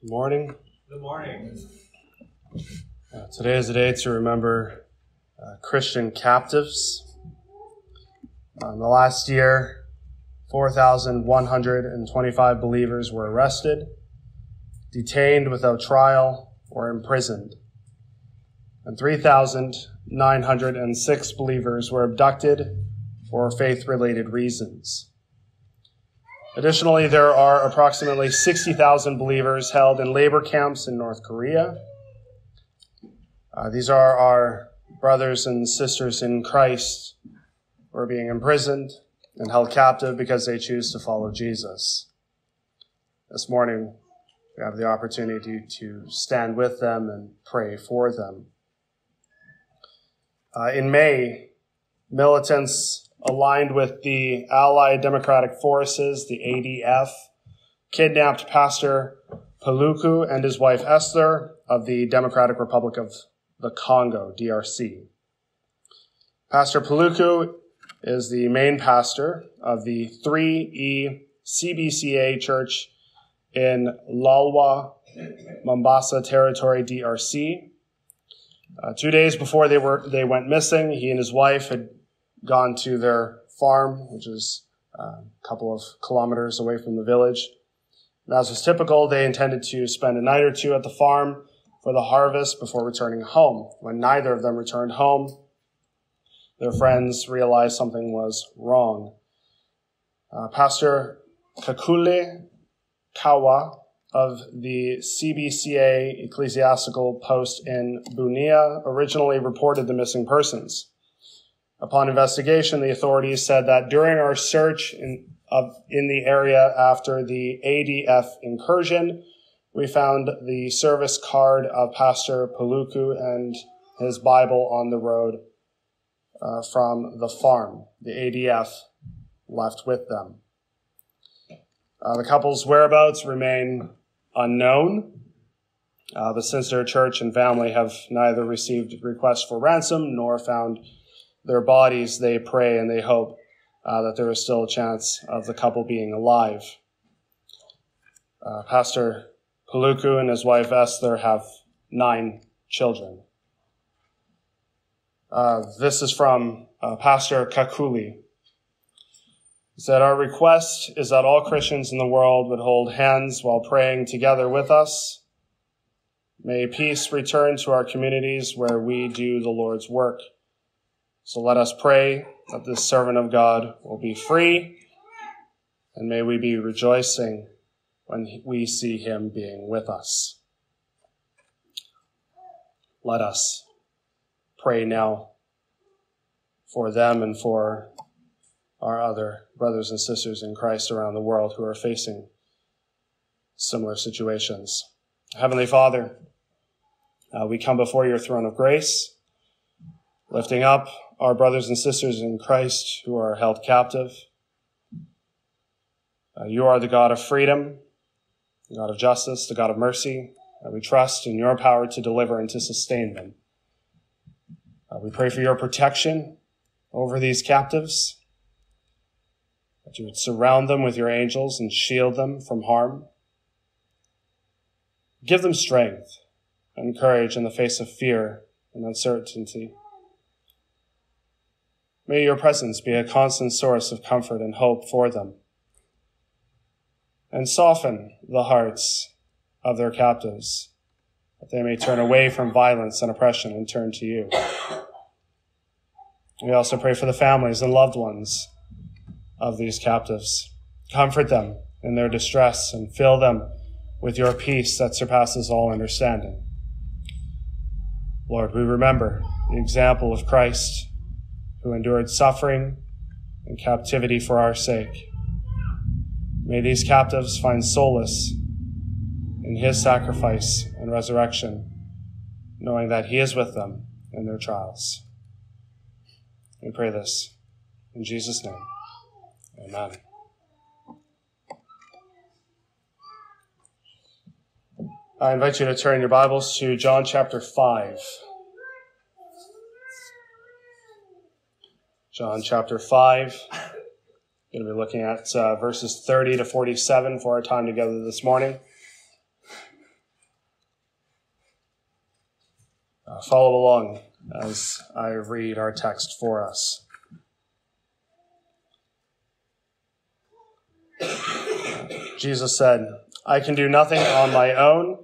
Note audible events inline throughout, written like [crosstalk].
Good morning. Good morning. Uh, today is a day to remember uh, Christian captives. Uh, in the last year, 4,125 believers were arrested, detained without trial, or imprisoned. And 3,906 believers were abducted for faith related reasons. Additionally, there are approximately 60,000 believers held in labor camps in North Korea. Uh, these are our brothers and sisters in Christ who are being imprisoned and held captive because they choose to follow Jesus. This morning, we have the opportunity to stand with them and pray for them. Uh, in May, militants aligned with the Allied Democratic Forces, the ADF, kidnapped Pastor Paluku and his wife Esther of the Democratic Republic of the Congo, DRC. Pastor Paluku is the main pastor of the 3E CBCA church in Lalwa, Mambasa Territory, DRC. Uh, two days before they were they went missing, he and his wife had gone to their farm, which is uh, a couple of kilometers away from the village. And as was typical, they intended to spend a night or two at the farm for the harvest before returning home. When neither of them returned home, their friends realized something was wrong. Uh, Pastor Kakule Kawa of the CBCA ecclesiastical post in Bunia originally reported the missing persons. Upon investigation, the authorities said that during our search in, of, in the area after the ADF incursion, we found the service card of Pastor Paluku and his Bible on the road uh, from the farm. The ADF left with them. Uh, the couple's whereabouts remain unknown, uh, but since their church and family have neither received requests for ransom nor found their bodies, they pray and they hope uh, that there is still a chance of the couple being alive. Uh, Pastor Paluku and his wife Esther have nine children. Uh, this is from uh, Pastor Kakuli. He said, Our request is that all Christians in the world would hold hands while praying together with us. May peace return to our communities where we do the Lord's work. So let us pray that this servant of God will be free, and may we be rejoicing when we see him being with us. Let us pray now for them and for our other brothers and sisters in Christ around the world who are facing similar situations. Heavenly Father, uh, we come before your throne of grace, lifting up our brothers and sisters in Christ who are held captive. Uh, you are the God of freedom, the God of justice, the God of mercy. Uh, we trust in your power to deliver and to sustain them. Uh, we pray for your protection over these captives, that you would surround them with your angels and shield them from harm. Give them strength and courage in the face of fear and uncertainty. May your presence be a constant source of comfort and hope for them. And soften the hearts of their captives, that they may turn away from violence and oppression and turn to you. We also pray for the families and loved ones of these captives. Comfort them in their distress and fill them with your peace that surpasses all understanding. Lord, we remember the example of Christ who endured suffering and captivity for our sake. May these captives find solace in his sacrifice and resurrection, knowing that he is with them in their trials. We pray this in Jesus' name. Amen. I invite you to turn your Bibles to John chapter 5. John chapter 5. We're going to be looking at uh, verses 30 to 47 for our time together this morning. Uh, follow along as I read our text for us. Jesus said, I can do nothing on my own.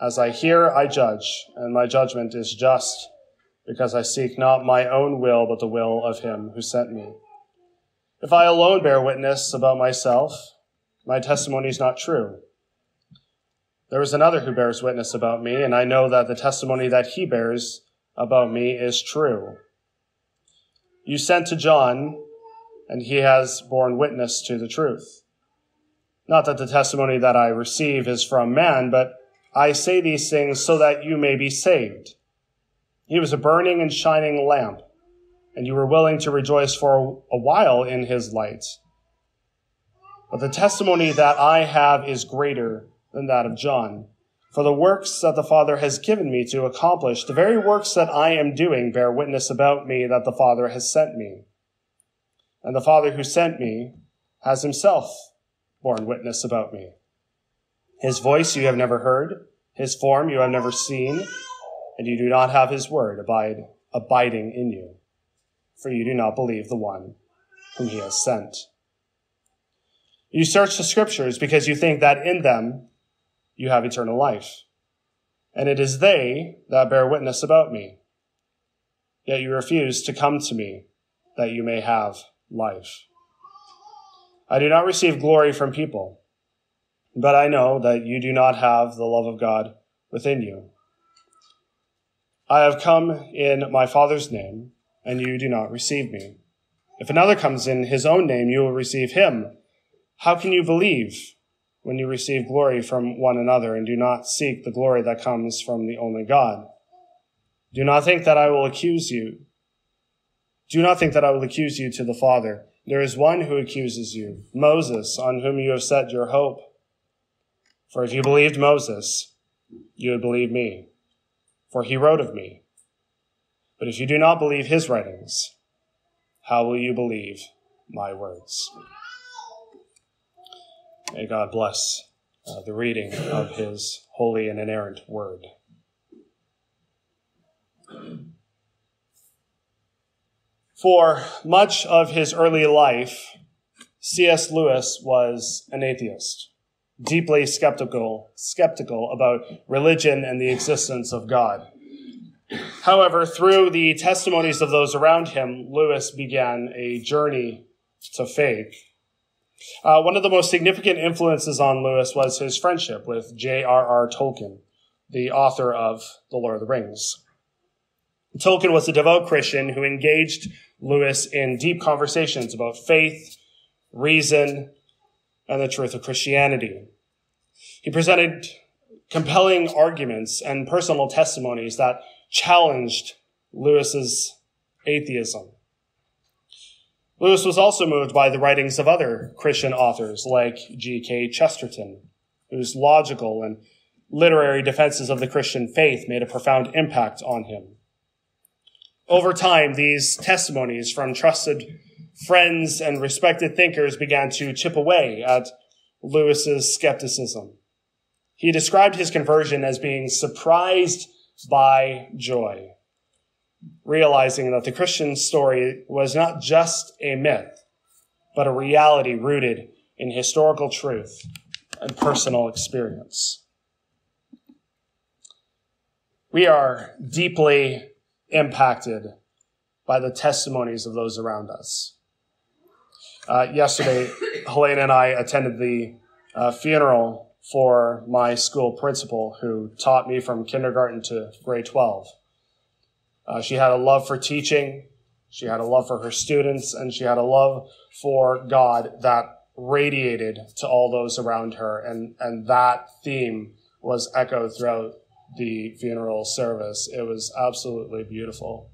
As I hear, I judge, and my judgment is just because I seek not my own will, but the will of him who sent me. If I alone bear witness about myself, my testimony is not true. There is another who bears witness about me, and I know that the testimony that he bears about me is true. You sent to John, and he has borne witness to the truth. Not that the testimony that I receive is from man, but I say these things so that you may be saved. He was a burning and shining lamp, and you were willing to rejoice for a while in his light. But the testimony that I have is greater than that of John. For the works that the Father has given me to accomplish, the very works that I am doing bear witness about me that the Father has sent me. And the Father who sent me has himself borne witness about me. His voice you have never heard, his form you have never seen, and you do not have his word abide, abiding in you, for you do not believe the one whom he has sent. You search the scriptures because you think that in them you have eternal life. And it is they that bear witness about me. Yet you refuse to come to me that you may have life. I do not receive glory from people, but I know that you do not have the love of God within you. I have come in my Father's name, and you do not receive me. If another comes in his own name, you will receive him. How can you believe when you receive glory from one another and do not seek the glory that comes from the only God? Do not think that I will accuse you. Do not think that I will accuse you to the Father. There is one who accuses you, Moses, on whom you have set your hope. For if you believed Moses, you would believe me, for he wrote of me. But if you do not believe his writings, how will you believe my words? May God bless uh, the reading of his holy and inerrant word. For much of his early life, C.S. Lewis was an atheist, deeply skeptical, skeptical about religion and the existence of God. However, through the testimonies of those around him, Lewis began a journey to faith. Uh, one of the most significant influences on Lewis was his friendship with J.R.R. Tolkien, the author of The Lord of the Rings. Tolkien was a devout Christian who engaged Lewis in deep conversations about faith, reason, and the truth of Christianity. He presented compelling arguments and personal testimonies that challenged Lewis's atheism. Lewis was also moved by the writings of other Christian authors like G.K. Chesterton, whose logical and literary defenses of the Christian faith made a profound impact on him. Over time, these testimonies from trusted friends and respected thinkers began to chip away at Lewis's skepticism. He described his conversion as being surprised by joy, realizing that the Christian story was not just a myth, but a reality rooted in historical truth and personal experience. We are deeply impacted by the testimonies of those around us. Uh, yesterday, Helena and I attended the uh, funeral for my school principal who taught me from kindergarten to grade 12. Uh, she had a love for teaching, she had a love for her students, and she had a love for God that radiated to all those around her. And, and that theme was echoed throughout the funeral service. It was absolutely beautiful.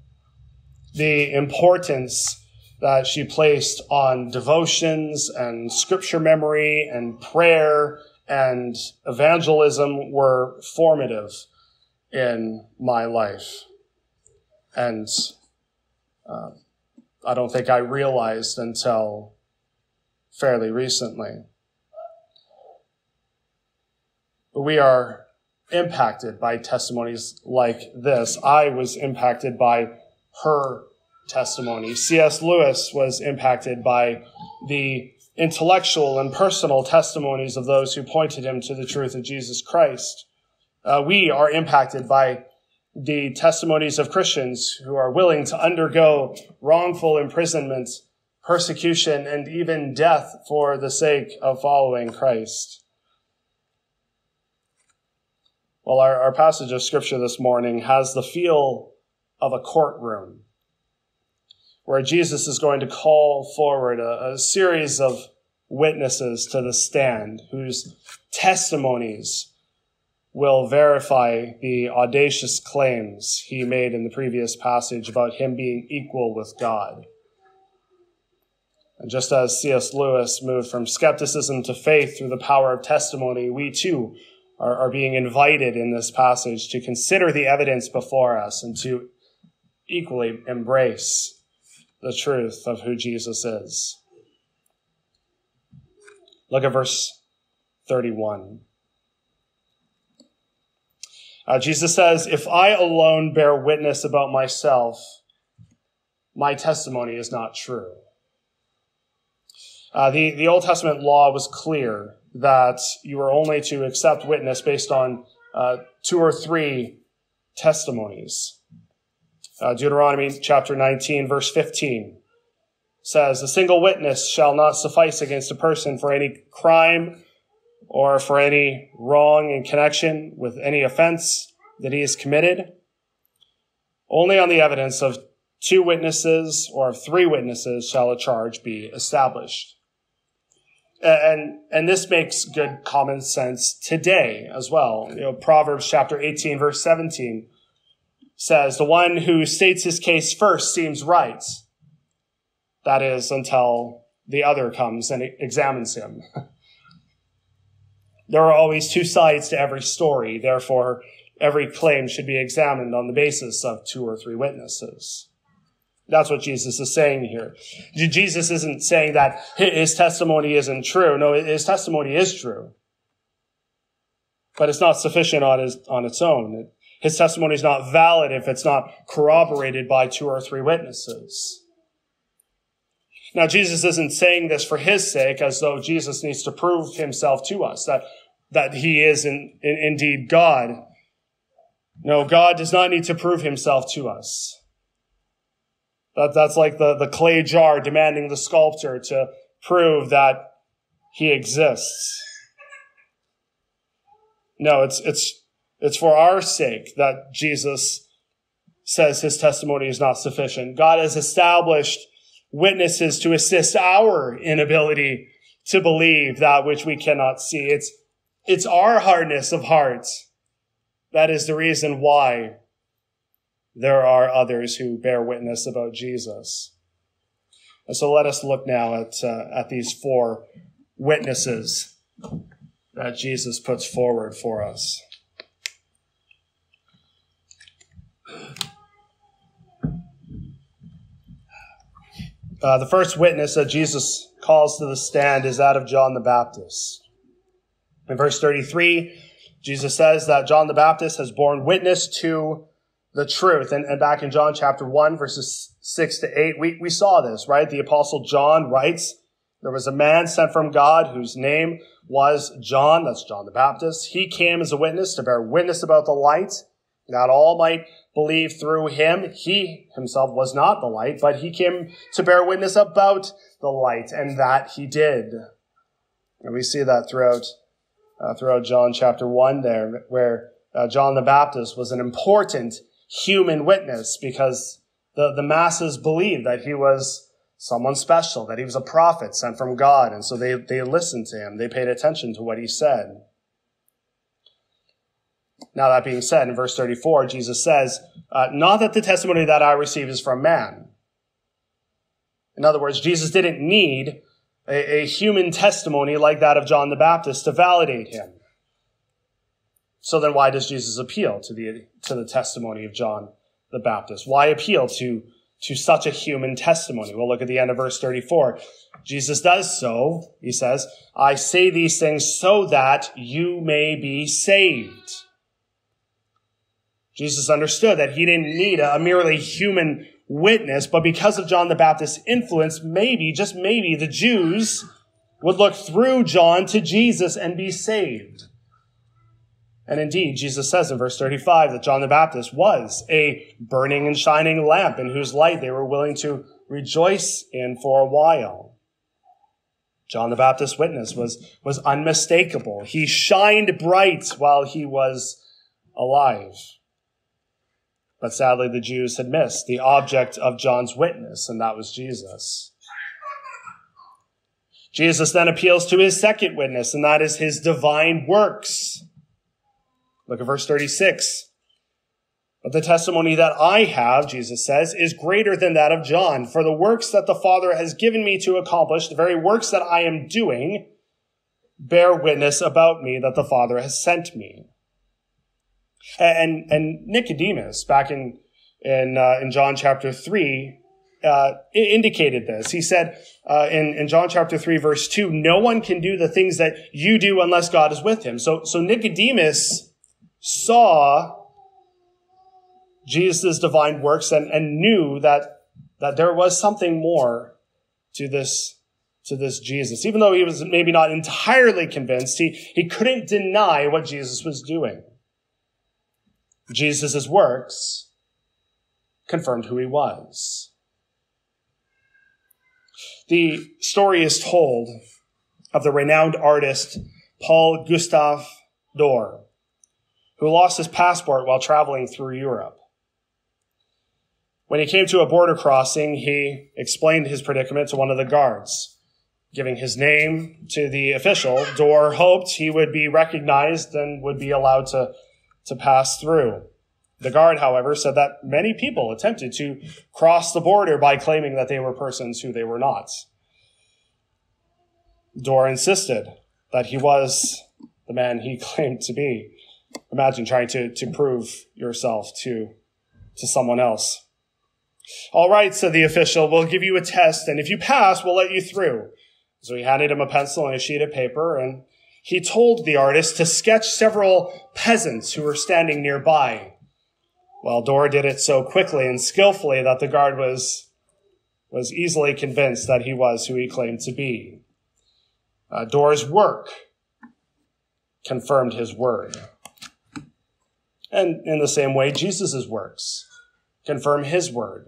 The importance that she placed on devotions and scripture memory and prayer and evangelism were formative in my life. And uh, I don't think I realized until fairly recently. But we are impacted by testimonies like this. I was impacted by her testimony. C.S. Lewis was impacted by the intellectual and personal testimonies of those who pointed him to the truth of Jesus Christ. Uh, we are impacted by the testimonies of Christians who are willing to undergo wrongful imprisonment, persecution, and even death for the sake of following Christ. Well, our, our passage of scripture this morning has the feel of a courtroom where Jesus is going to call forward a, a series of witnesses to the stand whose testimonies will verify the audacious claims he made in the previous passage about him being equal with God. And just as C.S. Lewis moved from skepticism to faith through the power of testimony, we too are, are being invited in this passage to consider the evidence before us and to equally embrace the truth of who Jesus is. Look at verse 31. Uh, Jesus says, If I alone bear witness about myself, my testimony is not true. Uh, the, the Old Testament law was clear that you were only to accept witness based on uh, two or three testimonies. Uh, Deuteronomy chapter 19, verse 15 says, A single witness shall not suffice against a person for any crime or for any wrong in connection with any offense that he has committed. Only on the evidence of two witnesses or of three witnesses shall a charge be established. And, and this makes good common sense today as well. You know, Proverbs chapter 18 verse 17 says, the one who states his case first seems right. That is until the other comes and examines him. [laughs] There are always two sides to every story. Therefore, every claim should be examined on the basis of two or three witnesses. That's what Jesus is saying here. Jesus isn't saying that his testimony isn't true. No, his testimony is true. But it's not sufficient on, his, on its own. His testimony is not valid if it's not corroborated by two or three witnesses. Now, Jesus isn't saying this for his sake as though Jesus needs to prove himself to us, that that he is in, in, indeed God. No, God does not need to prove himself to us. That, that's like the, the clay jar demanding the sculptor to prove that he exists. No, it's, it's, it's for our sake that Jesus says his testimony is not sufficient. God has established witnesses to assist our inability to believe that which we cannot see. It's, it's our hardness of heart. That is the reason why there are others who bear witness about Jesus. And so let us look now at, uh, at these four witnesses that Jesus puts forward for us. Uh, the first witness that Jesus calls to the stand is that of John the Baptist. In verse 33, Jesus says that John the Baptist has borne witness to the truth. And, and back in John chapter 1, verses 6 to 8, we, we saw this, right? The apostle John writes, there was a man sent from God whose name was John. That's John the Baptist. He came as a witness to bear witness about the light, that all might believe through him. He himself was not the light, but he came to bear witness about the light, and that he did. And we see that throughout uh, throughout John chapter 1 there, where uh, John the Baptist was an important human witness because the, the masses believed that he was someone special, that he was a prophet sent from God. And so they, they listened to him. They paid attention to what he said. Now, that being said, in verse 34, Jesus says, uh, Not that the testimony that I receive is from man. In other words, Jesus didn't need a, a human testimony like that of John the Baptist to validate him. So then why does Jesus appeal to the, to the testimony of John the Baptist? Why appeal to, to such a human testimony? We'll look at the end of verse 34. Jesus does so. He says, I say these things so that you may be saved. Jesus understood that he didn't need a, merely human witness, but because of John the Baptist's influence, maybe, just maybe, the Jews would look through John to Jesus and be saved. And indeed, Jesus says in verse 35 that John the Baptist was a burning and shining lamp in whose light they were willing to rejoice in for a while. John the Baptist's witness was, was unmistakable. He shined bright while he was alive. But sadly, the Jews had missed the object of John's witness, and that was Jesus. Jesus then appeals to his second witness, and that is his divine works. Look at verse 36. But the testimony that I have, Jesus says, is greater than that of John. For the works that the Father has given me to accomplish, the very works that I am doing, bear witness about me that the Father has sent me. And, and Nicodemus, back in, in, uh, in John chapter 3, uh, indicated this. He said uh, in, in John chapter 3, verse 2, no one can do the things that you do unless God is with him. So, so Nicodemus saw Jesus' divine works and, and knew that, that there was something more to this, to this Jesus. Even though he was maybe not entirely convinced, he, he couldn't deny what Jesus was doing. Jesus' works confirmed who he was. The story is told of the renowned artist Paul Gustave Dore, who lost his passport while traveling through Europe. When he came to a border crossing, he explained his predicament to one of the guards. Giving his name to the official, Dore hoped he would be recognized and would be allowed to to pass through. The guard, however, said that many people attempted to cross the border by claiming that they were persons who they were not. Dore insisted that he was the man he [laughs] claimed to be. Imagine trying to, to prove yourself to, to someone else. All right, said the official, we'll give you a test, and if you pass, we'll let you through. So he handed him a pencil and a sheet of paper, and he told the artist to sketch several peasants who were standing nearby. Well, Dore did it so quickly and skillfully that the guard was, was easily convinced that he was who he claimed to be. Uh, Dore's work confirmed his word. And in the same way, Jesus' works confirm his word.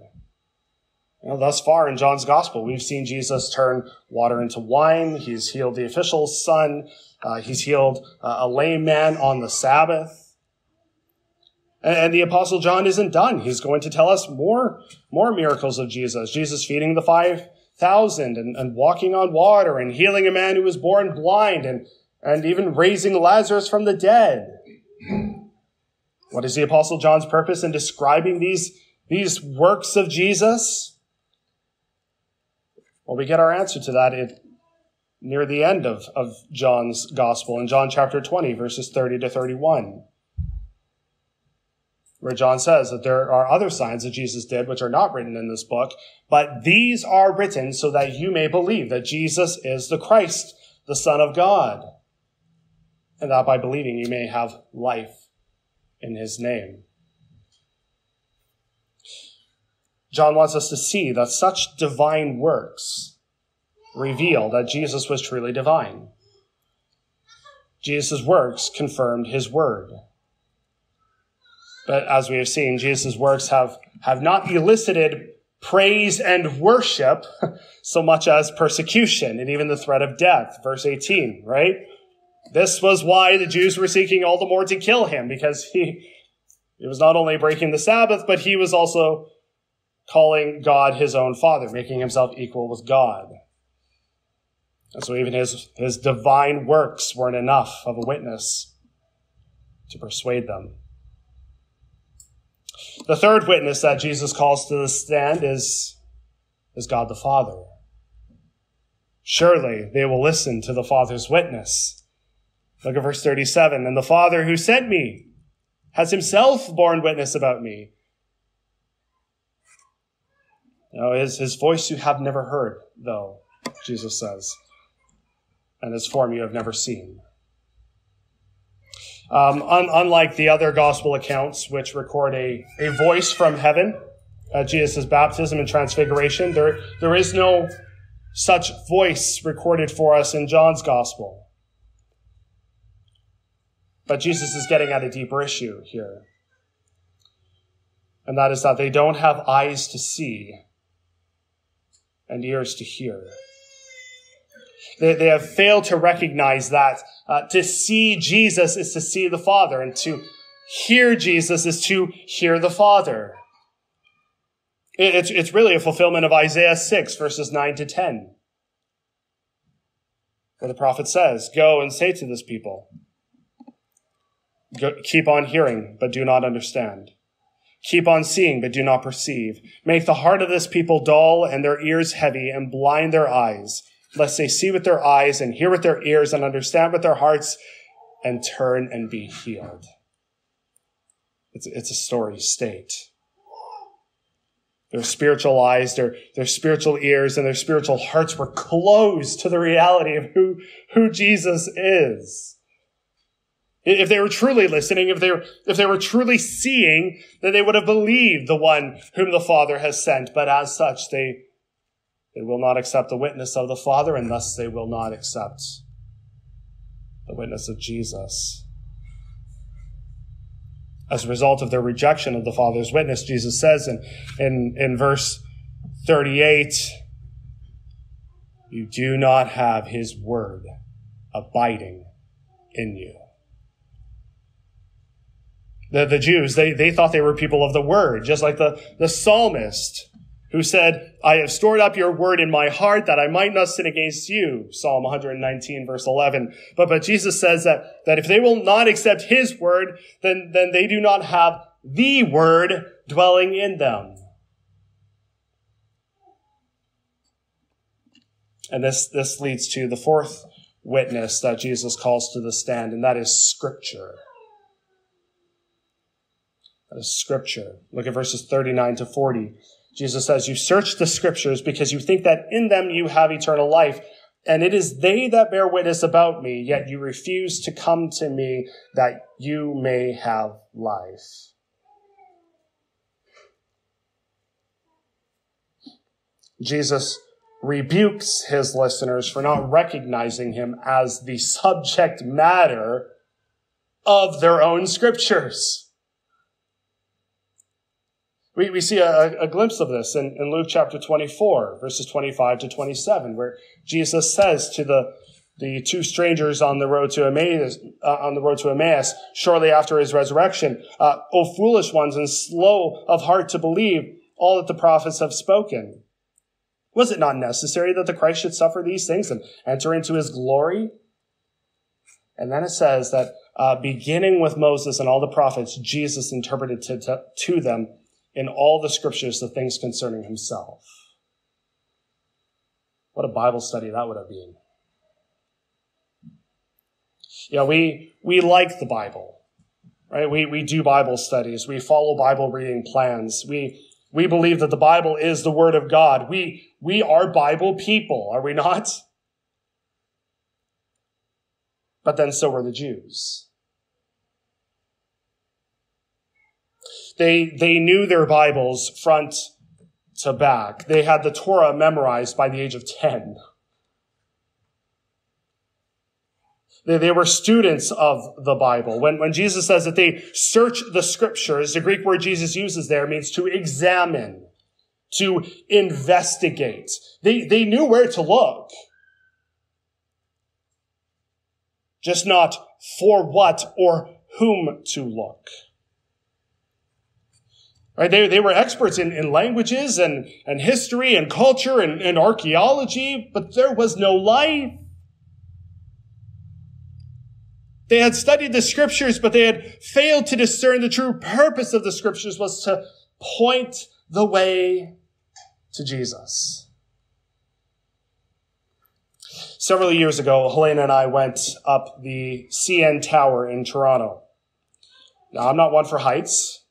You know, thus far in John's gospel, we've seen Jesus turn water into wine. He's healed the official's son. Uh, he's healed uh, a lame man on the Sabbath. And, and the apostle John isn't done. He's going to tell us more, more miracles of Jesus. Jesus feeding the 5,000 and, and walking on water and healing a man who was born blind and, and even raising Lazarus from the dead. What is the apostle John's purpose in describing these, these works of Jesus? Well, we get our answer to that near the end of, of John's gospel in John chapter 20, verses 30 to 31, where John says that there are other signs that Jesus did which are not written in this book, but these are written so that you may believe that Jesus is the Christ, the Son of God, and that by believing you may have life in his name. John wants us to see that such divine works reveal that Jesus was truly divine. Jesus' works confirmed his word. But as we have seen, Jesus' works have, have not elicited praise and worship [laughs] so much as persecution and even the threat of death. Verse 18, right? This was why the Jews were seeking all the more to kill him because he, he was not only breaking the Sabbath, but he was also calling God his own father, making himself equal with God. And so even his, his divine works weren't enough of a witness to persuade them. The third witness that Jesus calls to the stand is, is God the Father. Surely they will listen to the Father's witness. Look at verse 37. And the Father who sent me has himself borne witness about me. You know, his, his voice you have never heard, though, Jesus says and his form you have never seen. Um, un- unlike the other gospel accounts, which record a, a voice from heaven at Jesus' baptism and transfiguration, there, there is no such voice recorded for us in John's gospel. But Jesus is getting at a deeper issue here. And that is that they don't have eyes to see and ears to hear. They, they have failed to recognize that uh, to see Jesus is to see the Father, and to hear Jesus is to hear the Father. It, it's, it's really a fulfillment of Isaiah 6, verses 9 to 10, where the prophet says, Go and say to this people, keep on hearing, but do not understand. Keep on seeing, but do not perceive. Make the heart of this people dull and their ears heavy and blind their eyes lest they see with their eyes and hear with their ears and understand with their hearts and turn and be healed. It's, it's a story state. Their spiritual eyes, their, their spiritual ears, and their spiritual hearts were closed to the reality of who, who Jesus is. If they were truly listening, if they were, if they were truly seeing, then they would have believed the one whom the Father has sent. But as such, they, they will not accept the witness of the Father, and thus they will not accept the witness of Jesus. As a result of their rejection of the Father's witness, Jesus says in, in, in verse 38, you do not have his word abiding in you. The, the Jews, they, they thought they were people of the word, just like the, the psalmist who said, I have stored up your word in my heart that I might not sin against you. Psalm 119 verse 11. But, but Jesus says that, that if they will not accept his word, then, then they do not have the word dwelling in them. And this, this leads to the fourth witness that Jesus calls to the stand, and that is scripture. Scripture. Look at verses 39 to 40. Jesus says, You search the scriptures because you think that in them you have eternal life. And it is they that bear witness about me, yet you refuse to come to me that you may have life. Jesus rebukes his listeners for not recognizing him as the subject matter of their own scriptures. We, we see a, a glimpse of this in, in Luke chapter 24, verses 25 to 27, where Jesus says to the, the two strangers on the road to Emmaus, uh, on the road to Emmaus, shortly after his resurrection, uh, O foolish ones and slow of heart to believe all that the prophets have spoken. Was it not necessary that the Christ should suffer these things and enter into his glory? And then it says that uh, beginning with Moses and all the prophets, Jesus interpreted to, to, to them in all the scriptures the things concerning himself. What a Bible study that would have been. Yeah, we, we like the Bible, right? We, we do Bible studies. We follow Bible reading plans. We, we believe that the Bible is the Word of God. We, we are Bible people, are we not? But then so were the Jews. They, they knew their Bibles front to back. They had the Torah memorized by the age of 10. They, they were students of the Bible. When, when Jesus says that they search the scriptures, the Greek word Jesus uses there means to examine, to investigate. They, they knew where to look. Just not for what or whom to look. Right? They, they were experts in, in languages and, and history and culture and, and archaeology, but there was no life. They had studied the scriptures, but they had failed to discern the true purpose of the scriptures was to point the way to Jesus. Several years ago, Helena and I went up the CN Tower in Toronto. Now, I'm not one for heights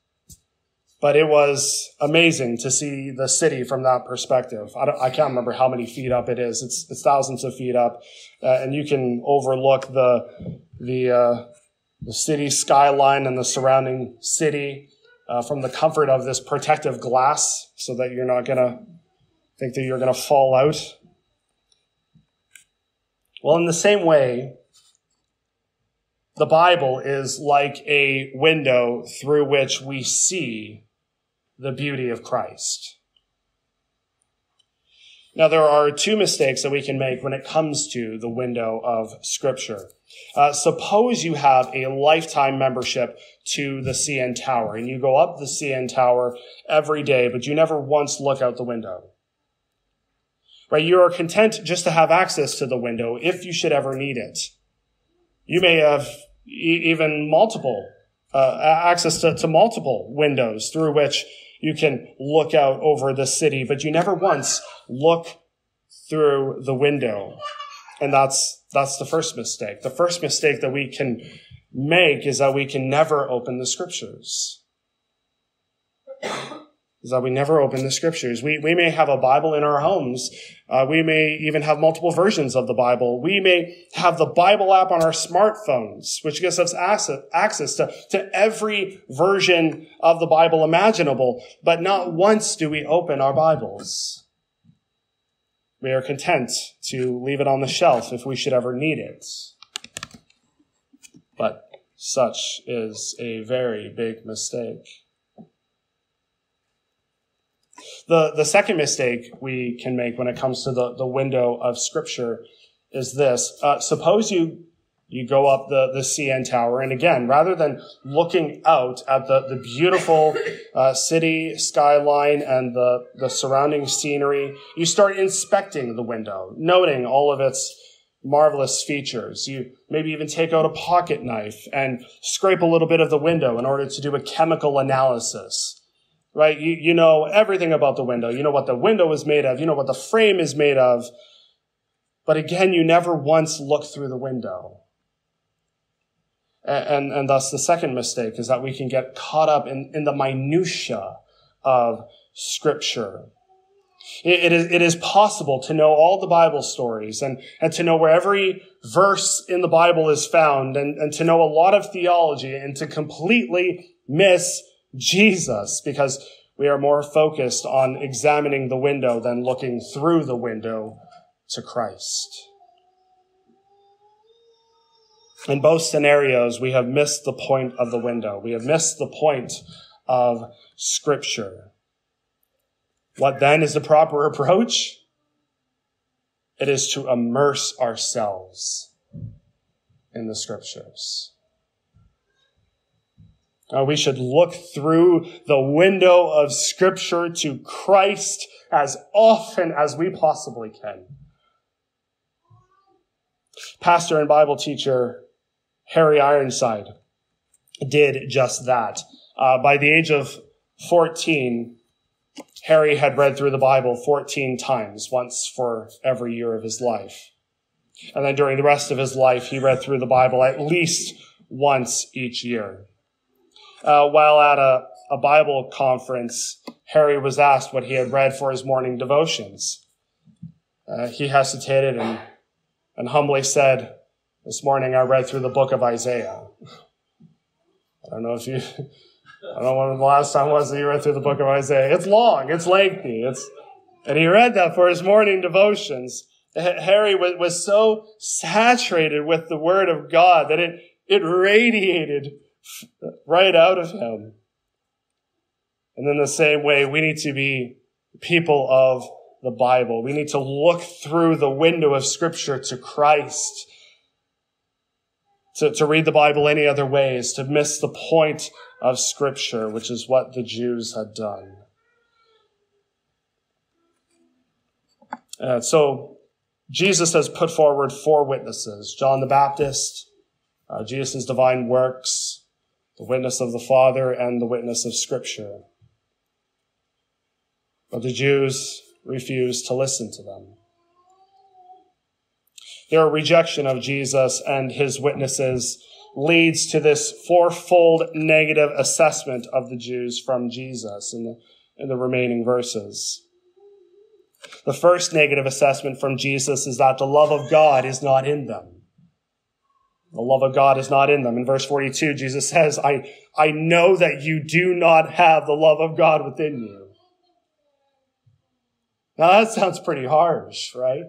but it was amazing to see the city from that perspective. I, I can't remember how many feet up it is. It's, it's thousands of feet up, uh, and you can overlook the the uh, the city skyline and the surrounding city uh, from the comfort of this protective glass so that you're not going to think that you're going to fall out. Well, in the same way, the Bible is like a window through which we see the beauty of Christ. Now, there are two mistakes that we can make when it comes to the window of Scripture. Uh, suppose you have a lifetime membership to the CN Tower, and you go up the CN Tower every day, but you never once look out the window. Right? You are content just to have access to the window if you should ever need it. You may have e- even multiple uh, access to, to multiple windows through which you can look out over the city, but you never once look through the window. And that's, that's the first mistake. The first mistake that we can make is that we can never open the scriptures is that we never open the scriptures. We, we may have a Bible in our homes. Uh, we may even have multiple versions of the Bible. We may have the Bible app on our smartphones, which gives us access to, to every version of the Bible imaginable. But not once do we open our Bibles. We are content to leave it on the shelf if we should ever need it. But such is a very big mistake. The, the second mistake we can make when it comes to the, the window of scripture is this. Uh, suppose you, you go up the, the CN tower and again, rather than looking out at the, the beautiful [laughs] uh, city skyline and the, the surrounding scenery, you start inspecting the window, noting all of its marvelous features. You maybe even take out a pocket knife and scrape a little bit of the window in order to do a chemical analysis right? You, you know everything about the window. You know what the window is made of. You know what the frame is made of. But again, you never once look through the window. And, and, and thus the second mistake is that we can get caught up in, in the minutia of scripture. It, it, is, it is possible to know all the Bible stories and, and to know where every verse in the Bible is found and, and to know a lot of theology and to completely miss Jesus because we are more focused on examining the window than looking through the window to Christ. In both scenarios, we have missed the point of the window. We have missed the point of scripture. What then is the proper [laughs] approach? It is to immerse ourselves in the scriptures. Uh, we should look through the window of scripture to Christ as often as we possibly can. Pastor and Bible teacher Harry Ironside did just that. Uh, by the age of 14, Harry had read through the Bible 14 times, once for every year of his life. And then during the rest of his life, he read through the Bible at least once each year uh, while at a, a Bible conference, Harry was asked what he had read for his morning devotions. Uh, he hesitated and, and humbly said, This morning I read through the book of Isaiah. I don't know if you, I don't know when the last time was that you read through the book of Isaiah. It's long, it's lengthy, it's, and he read that for his morning devotions. Harry was, was so saturated with the word of God that it, it radiated right out of him. And in the same way, we need to be people of the Bible. We need to look through the window of scripture to Christ. To, to read the Bible any other way is to miss the point of scripture, which is what the Jews had done. Uh, so Jesus has put forward four witnesses John the Baptist, uh, Jesus' divine works, the witness of the Father and the witness of Scripture. But the Jews refused to listen to them. Their rejection of Jesus and his witnesses leads to this fourfold negative assessment of the Jews from Jesus in the, in the remaining verses. The first negative assessment from Jesus is that the love of God is not in them. The love of God is not in them. In verse 42, Jesus says, I, I know that you do not have the love of God within you. Now that sounds pretty harsh, right?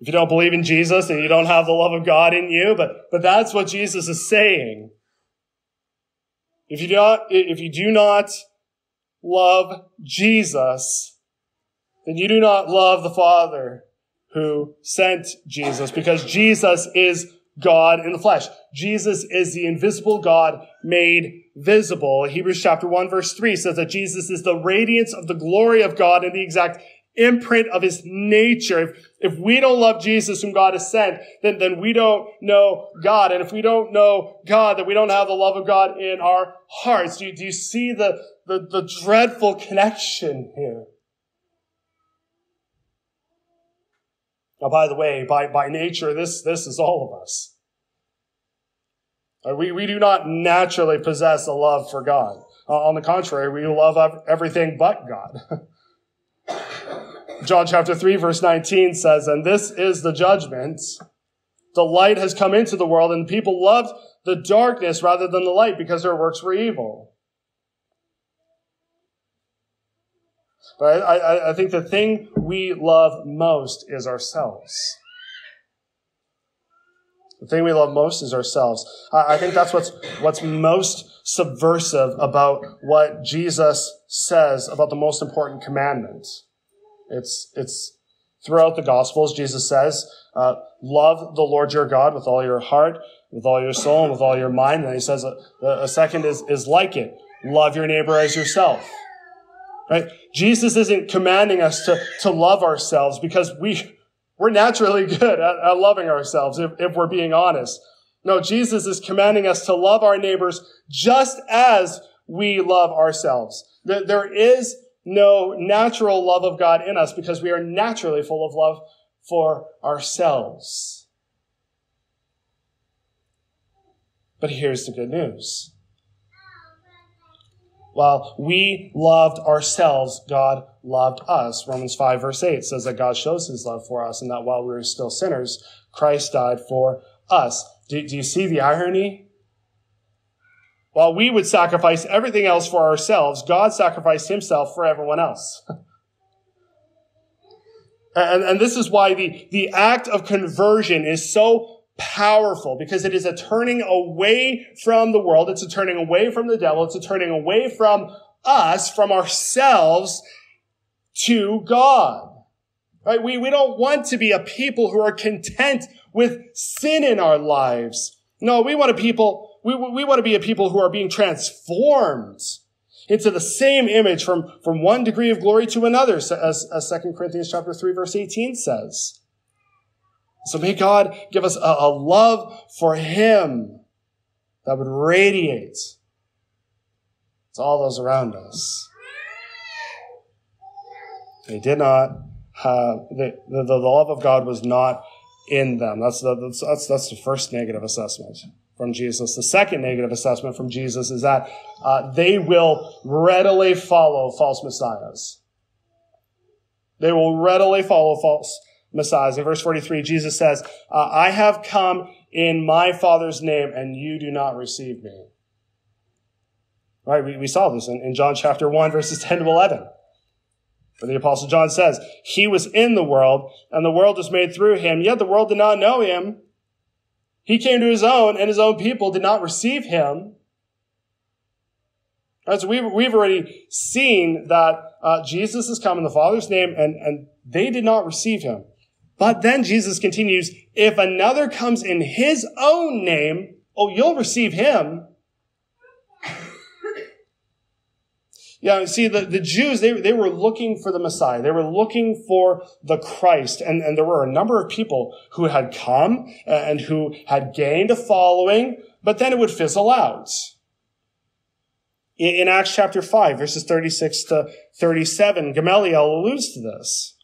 If you don't believe in Jesus and you don't have the love of God in you, but, but that's what Jesus is saying. If you do not, if you do not love Jesus, then you do not love the Father who sent Jesus because Jesus is God in the flesh. Jesus is the invisible God made visible. Hebrews chapter 1 verse 3 says that Jesus is the radiance of the glory of God and the exact imprint of his nature. If, if we don't love Jesus whom God has sent, then, then we don't know God. And if we don't know God, then we don't have the love of God in our hearts. Do you, do you see the, the, the dreadful connection here? Now, by the way, by, by nature, this, this is all of us. Uh, we, we do not naturally possess a love for God. Uh, on the contrary, we love everything but God. [laughs] John chapter 3 verse 19 says, And this is the judgment. The light has come into the world and people loved the darkness rather than the light because their works were evil. But I, I, I think the thing we love most is ourselves. The thing we love most is ourselves. I, I think that's what's, what's most subversive about what Jesus says about the most important commandment. It's, it's throughout the Gospels, Jesus says, uh, love the Lord your God with all your heart, with all your soul, and with all your mind. And he says a, a second is, is like it. Love your neighbor as yourself. Right? Jesus isn't commanding us to, to love ourselves because we, we're naturally [laughs] good at, at loving ourselves if, if we're being honest. No, Jesus is commanding us to love our neighbors just as we love ourselves. There is no natural love of God in us because we are naturally full of love for ourselves. But here's the good news. While we loved ourselves, God loved us. Romans 5 verse 8 says that God shows his love for us and that while we were still sinners, Christ died for us. Do, do you see the irony? While we would sacrifice everything else for ourselves, God sacrificed himself for everyone else. [laughs] and, and this is why the, the act of conversion is so powerful because it is a turning away from the world. It's a turning away from the devil. It's a turning away from us, from ourselves to God. Right? We, we don't want to be a people who are content with sin in our lives. No, we want a people, we, we want to be a people who are being transformed into the same image from, from one degree of glory to another, as, as 2 Corinthians chapter 3 verse 18 says. So may God give us a, a love for Him that would radiate to all those around us. They did not have, the, the, the love of God was not in them. That's the, that's, that's, that's the first negative assessment from Jesus. The second negative assessment from Jesus is that uh, they will readily follow false messiahs. They will readily follow false Messiah. In verse 43, Jesus says, uh, I have come in my Father's name and you do not receive me. Right? We, we saw this in, in John chapter 1, verses 10 to 11. Where the apostle John says, He was in the world and the world was made through him, yet the world did not know him. He came to his own and his own people did not receive him. Right, so we've, we've already seen that uh, Jesus has come in the Father's name and, and they did not receive him. But then Jesus continues, if another comes in his own name, oh, you'll receive him. [laughs] Yeah, see, the, the Jews, they, they were looking for the Messiah. They were looking for the Christ. And, and there were a number of people who had come uh, and who had gained a following, but then it would fizzle out. In, in Acts chapter 5, verses 36 to 37, Gamaliel alludes to this.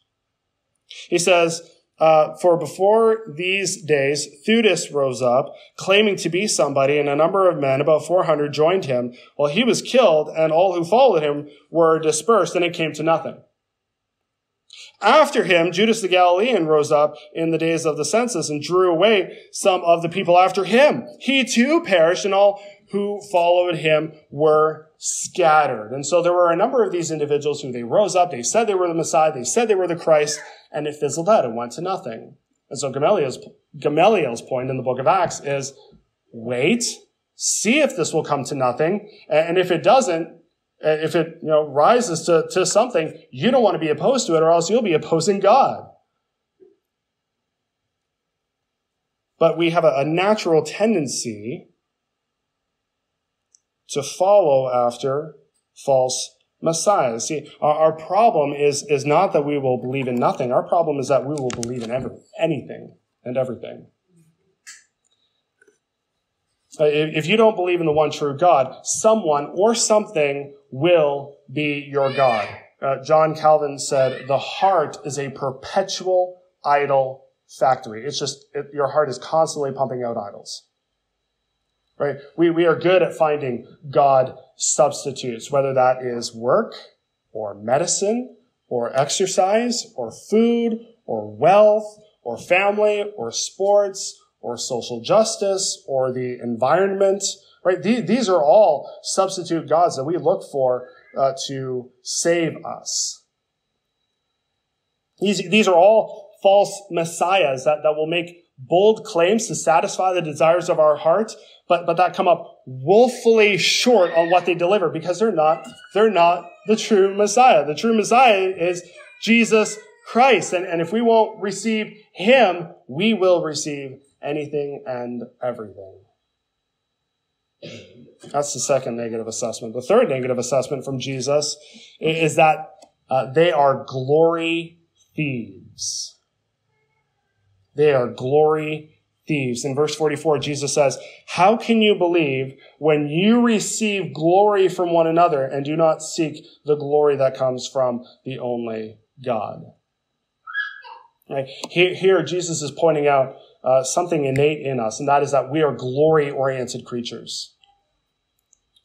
He says, uh, for before these days, Theudas rose up, claiming to be somebody, and a number of men, about 400, joined him. Well, he was killed, and all who followed him were dispersed, and it came to nothing. After him, Judas the Galilean rose up in the days of the census and drew away some of the people after him. He too perished and all who followed him were scattered. And so there were a number of these individuals who they rose up, they said they were the Messiah, they said they were the Christ, and it fizzled out and went to nothing. And so Gamaliel's, Gamaliel's point in the book of Acts is wait, see if this will come to nothing. And if it doesn't, if it you know rises to, to something, you don't want to be opposed to it, or else you'll be opposing God. But we have a, a natural tendency to follow after false messiahs. See, our, our, problem is, is not that we will believe in nothing. Our problem is that we will believe in every, anything and everything. Uh, if you don't believe in the one true God, someone or something will be your God. Uh, John Calvin said, the heart is a perpetual idol factory. It's just, it, your heart is constantly pumping out idols. Right? We, we are good at finding God substitutes, whether that is work or medicine or exercise or food or wealth or family or sports or social justice or the environment, right? These these are all substitute gods that we look for uh, to save us. These, these are all false messiahs that, that will make bold claims to satisfy the desires of our heart, but, but that come up woefully short on what they deliver because they're not, they're not the true Messiah. The true Messiah is Jesus Christ. And, and if we won't receive him, we will receive anything and everything. That's the second negative assessment. The third negative assessment from Jesus is that uh, they are glory thieves. They are glory thieves. In verse 44, Jesus says, How can you believe when you receive glory from one another and do not seek the glory that comes from the only God? Right? Here, here, Jesus is pointing out uh, something innate in us, and that is that we are glory oriented creatures.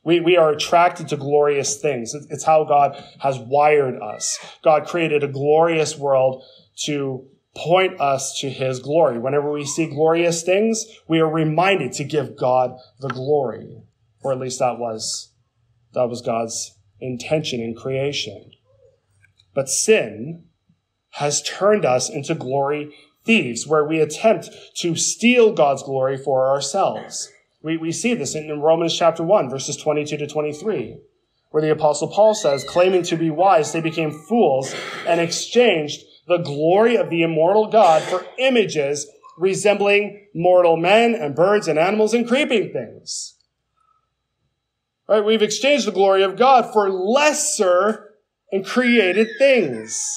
We, we are attracted to glorious things. It's how God has wired us. God created a glorious world to point us to his glory. Whenever we see glorious things, we are reminded to give God the glory. Or at least that was, that was God's intention in creation. But sin has turned us into glory thieves, where we attempt to steal God's glory for ourselves. We, we see this in, in Romans chapter 1, verses 22 to 23, where the apostle Paul says, claiming to be wise, they became fools and exchanged the glory of the immortal God for images resembling mortal men and birds and animals and creeping things. Right? We've exchanged the glory of God for lesser and created things.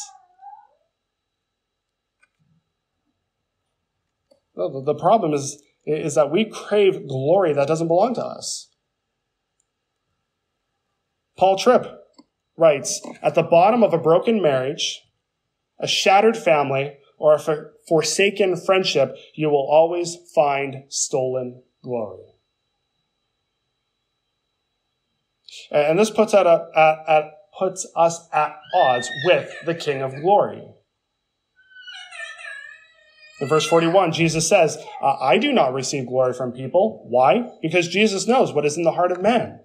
The problem is, is that we crave glory that doesn't belong to us. Paul Tripp writes, at the bottom of a broken marriage a shattered family, or a forsaken friendship, you will always find stolen glory. And this puts, at, a, at, at, puts us at odds with the King of glory. In verse 41, Jesus says, I do not receive glory from people. Why? Because Jesus knows what is in the heart of man.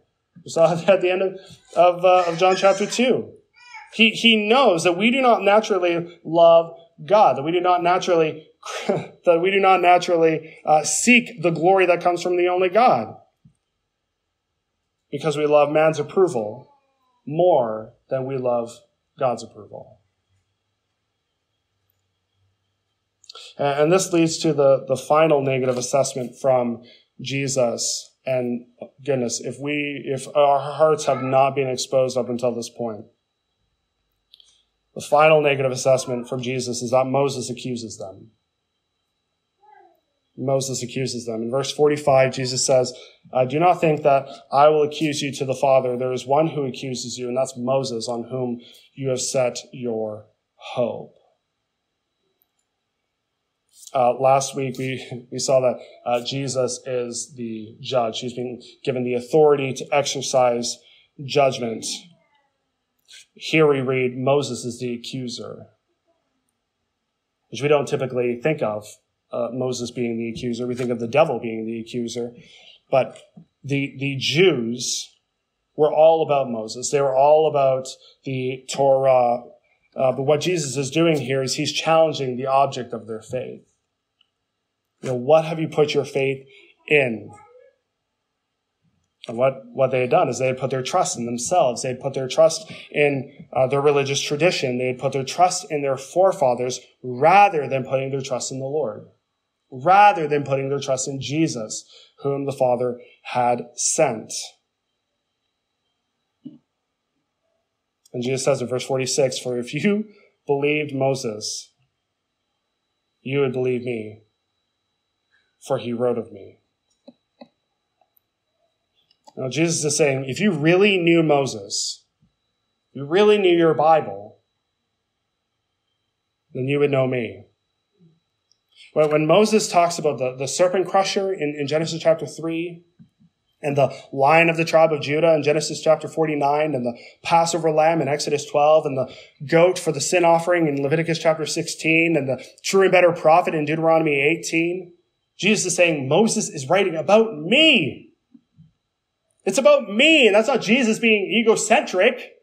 We saw [laughs] that at the end of, of, uh, of John chapter 2. He, he knows that we do not naturally love God, that we do not naturally, [laughs] that we do not naturally uh, seek the glory that comes from the only God. Because we love man's approval more than we love God's approval. And this leads to the, the final negative assessment from Jesus. And goodness, if we, if our hearts have not been exposed up until this point, the final negative assessment from Jesus is that Moses accuses them. Moses accuses them. In verse 45, Jesus says, I Do not think that I will accuse you to the Father. There is one who accuses you, and that's Moses, on whom you have set your hope. Uh, last week, we, we saw that uh, Jesus is the judge. He's been given the authority to exercise judgment here we read Moses is the accuser. which we don't typically think of uh, Moses being the accuser. We think of the devil being the accuser. But the, the Jews were all about Moses. They were all about the Torah. Uh, but what Jesus is doing here is he's challenging the object of their faith. You know, what have you put your faith in? What, what they had done is they had put their trust in themselves. They had put their trust in uh, their religious tradition. They had put their trust in their forefathers rather than putting their trust in the Lord, rather than putting their trust in Jesus, whom the Father had sent. And Jesus says in verse 46, For if you believed Moses, you would believe me, for he wrote of me. Now, Jesus is saying, if you really knew Moses, you really knew your Bible, then you would know me. But When Moses talks about the, the serpent crusher in, in Genesis chapter 3, and the lion of the tribe of Judah in Genesis chapter 49, and the Passover lamb in Exodus 12, and the goat for the sin offering in Leviticus chapter 16, and the true and better prophet in Deuteronomy 18, Jesus is saying, Moses is writing about me. It's about me, and that's not Jesus being egocentric.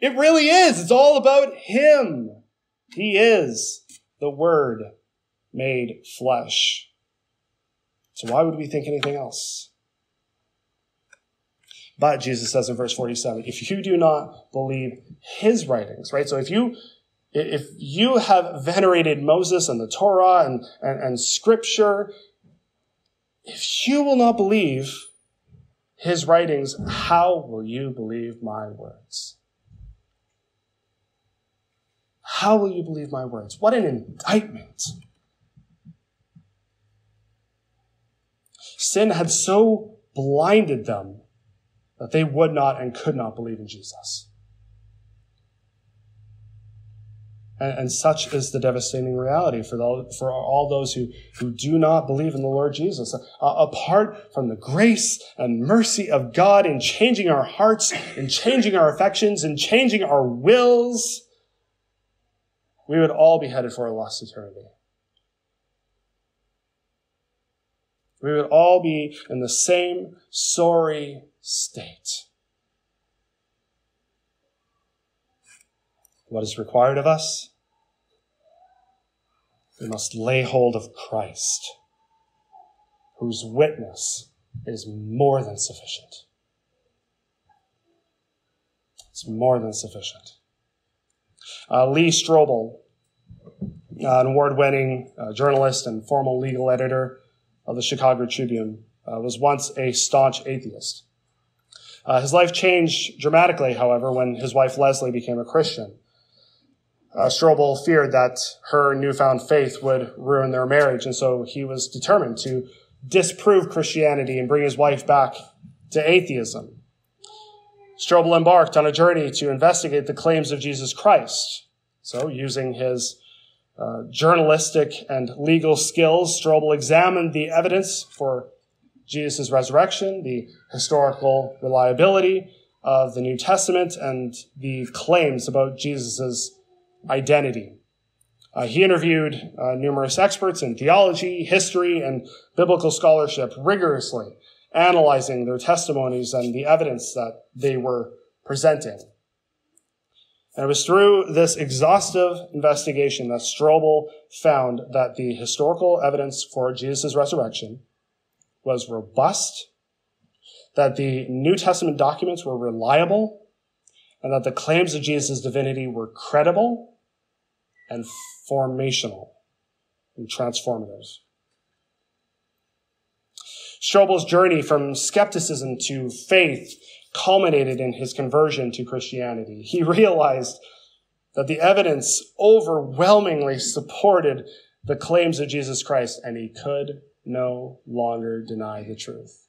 It really is. It's all about Him. He is the Word made flesh. So why would we think anything else? But Jesus says in verse 47, if you do not believe his writings, right? So if you, if you have venerated Moses and the Torah and, and, and scripture, if you will not believe his writings, how will you believe my words? How will you believe my words? What an indictment. Sin had so blinded them that they would not and could not believe in Jesus. And, and such is the devastating reality for, the, for all those who, who do not believe in the Lord Jesus. Uh, apart from the grace and mercy of God in changing our hearts, in changing our affections, in changing our wills, we would all be headed for a lost eternity. We would all be in the same sorry state. What is required of us? We must lay hold of Christ, whose witness is more than sufficient. It's more than sufficient. Uh, Lee Strobel, uh, an award winning uh, journalist and former legal editor of the Chicago Tribune, uh, was once a staunch atheist. Uh, his life changed dramatically, however, when his wife Leslie became a Christian. Uh, Strobel feared that her newfound faith would ruin their marriage, and so he was determined to disprove Christianity and bring his wife back to atheism. Strobel embarked on a journey to investigate the claims of Jesus Christ. So, using his uh, journalistic and legal skills, Strobel examined the evidence for Jesus' resurrection, the historical reliability of the New Testament, and the claims about Jesus' identity. Uh, he interviewed uh, numerous experts in theology, history, and biblical scholarship rigorously, analyzing their testimonies and the evidence that they were presenting. And it was through this exhaustive investigation that Strobel found that the historical evidence for Jesus' resurrection was robust, that the New Testament documents were reliable, and that the claims of Jesus' divinity were credible and formational and transformative. Strobel's journey from skepticism to faith culminated in his conversion to Christianity. He [laughs] realized that the evidence overwhelmingly supported the claims of Jesus Christ, and he could no longer deny the truth.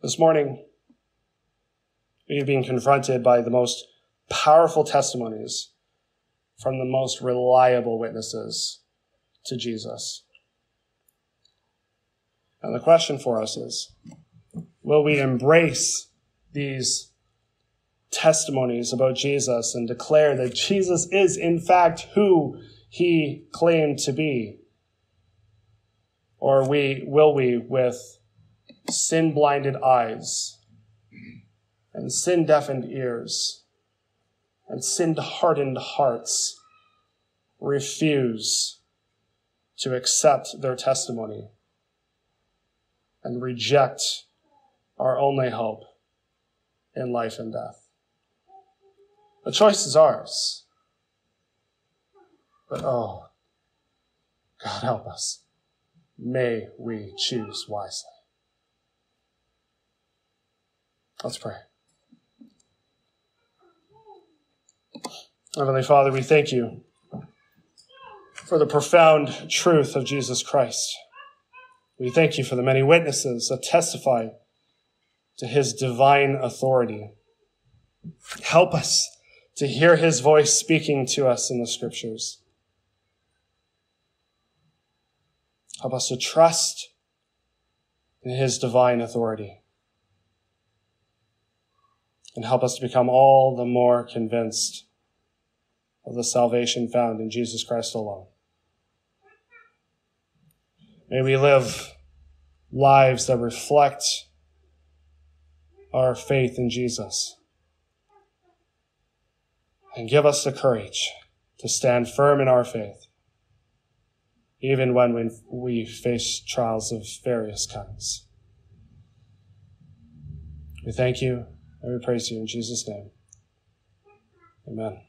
This morning, have been confronted by the most powerful testimonies from the most reliable witnesses to Jesus. And the question for us is, will we embrace these testimonies about Jesus and declare that Jesus is in fact who he claimed to be? Or we, will we, with sin blinded eyes and sin deafened ears and sin hardened hearts, refuse to accept their testimony and reject our only hope in life and death. The choice is ours. But oh, God help us. May we choose wisely. Let's pray. Heavenly Father, we thank you for the profound truth of Jesus Christ. We thank you for the many witnesses that testify to his divine authority. Help us to hear his voice speaking to us in the scriptures. Help us to trust in his divine authority. And help us to become all the more convinced of the salvation found in Jesus Christ alone. May we live lives that reflect our faith in Jesus. And give us the courage to stand firm in our faith, even when we face trials of various kinds. We thank you and we praise you in Jesus' name. Amen.